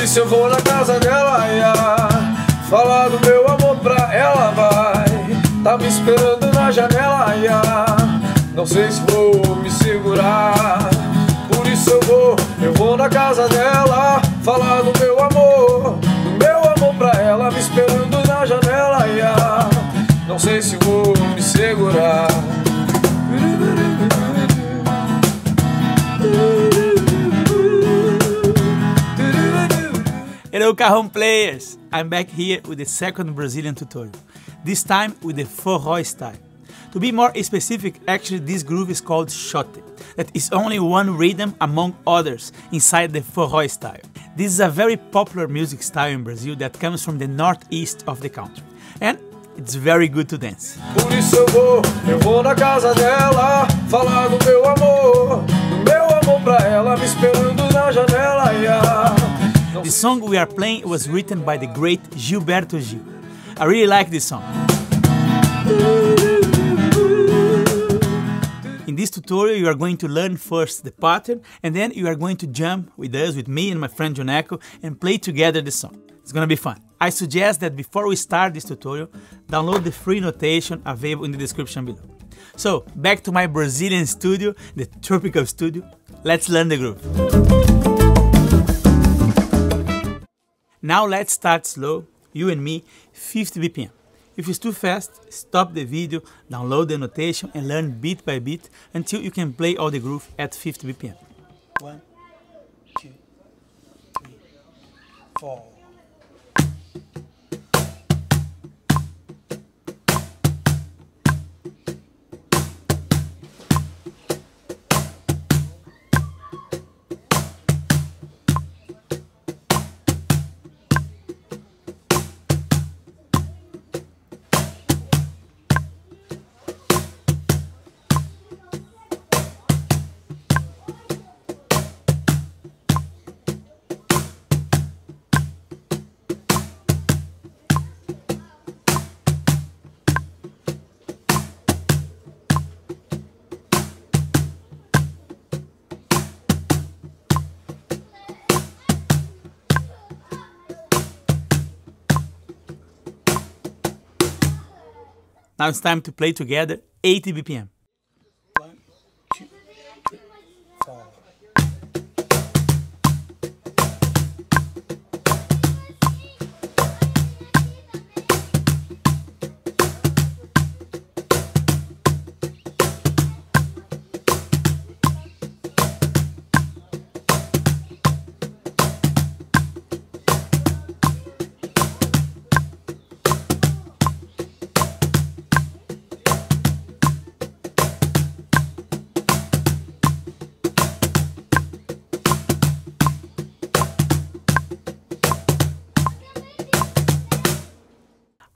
Por isso eu vou na casa dela, ia Falar do meu amor pra ela, vai. Tá me esperando na janela, Não sei se vou me segurar. Por isso eu vou, eu vou na casa dela Falar do meu amor. Do meu amor pra ela Me esperando na janela, Não sei se vou me segurar Hello Cajon players! I'm back here with the second Brazilian tutorial, this time with the forró style. To be more specific, actually this groove is called xote, that is only one rhythm among others inside the forró style. This is a very popular music style in Brazil that comes from the northeast of the country, and it's very good to dance. The song we are playing was written by the great Gilberto Gil. I really like this song. In this tutorial you are going to learn first the pattern and then you are going to jump with us, with me and my friend Juneco and play together the song. It's gonna be fun. I suggest that before we start this tutorial, download the free notation available in the description below. So, back to my Brazilian studio, the tropical studio. Let's learn the groove. Now let's start slow, you and me, 50 BPM. If it's too fast, stop the video, download the notation and learn beat by beat until you can play all the groove at 50 BPM. One, two, three, four. Now it's time to play together 80 BPM. One, two, three, four.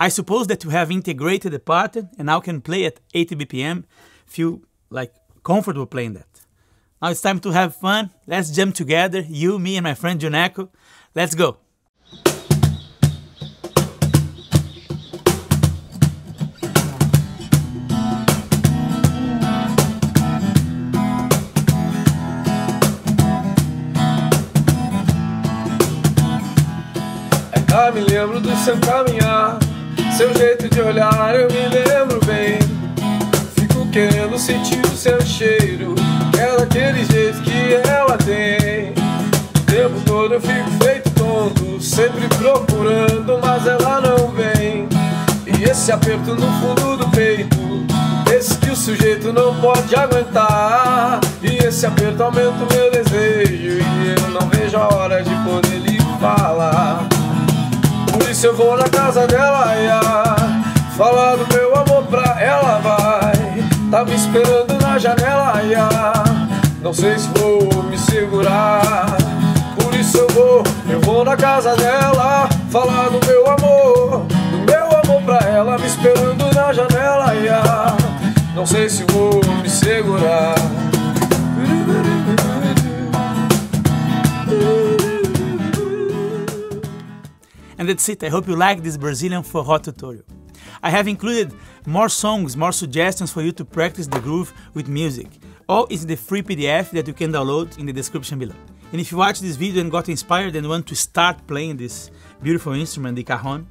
I suppose that you have integrated the pattern and now can play at 80 BPM, feel like comfortable playing that. Now it's time to have fun. Let's jump together, you, me, and my friend Juneco. Let's go. Me lembro do seu caminhar Seu jeito de olhar eu me lembro bem. Fico querendo sentir o seu cheiro. É daquele jeito que ela tem. O tempo todo eu fico feito tonto Sempre procurando, mas ela não vem. E esse aperto no fundo do peito Esse que o sujeito não pode aguentar. E esse aperto aumenta o meu desejo E eu não vejo a hora de poder lhe falar isso eu vou na casa dela, ia Falar do meu amor pra ela, vai. Tá me esperando na janela, ia. Não sei se vou me segurar Por isso eu vou, eu vou na casa dela Falar do meu amor Do meu amor pra ela Me esperando na janela, ia. Não sei se vou me segurar that's it, I hope you like this Brazilian forró tutorial. I have included more songs, more suggestions for you to practice the groove with music. All is the free PDF that you can download in the description below. And if you watch this video and got inspired and want to start playing this beautiful instrument, the cajon,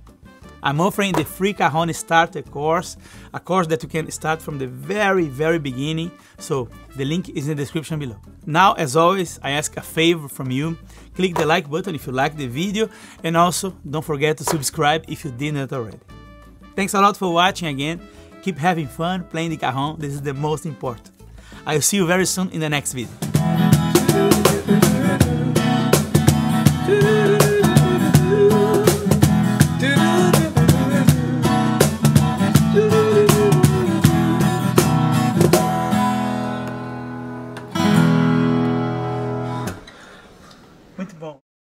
I'm offering the free Cajon Starter course, a course that you can start from the very, very beginning. So the link is in the description below. Now, as always, I ask a favor from you. Click the like button if you like the video and also don't forget to subscribe if you didn't already. Thanks a lot for watching again. Keep having fun playing the cajon. This is the most important. I'll see you very soon in the next video.